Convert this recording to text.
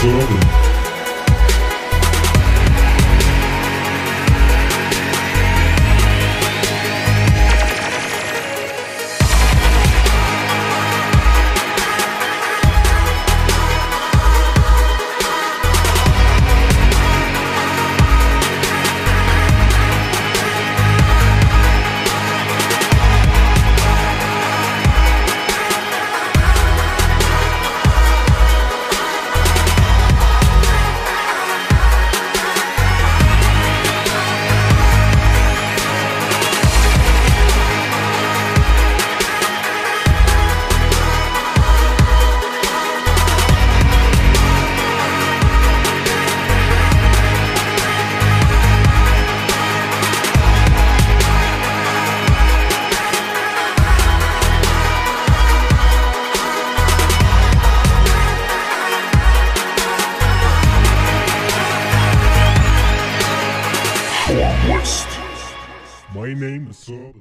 Southern. My name is Southern.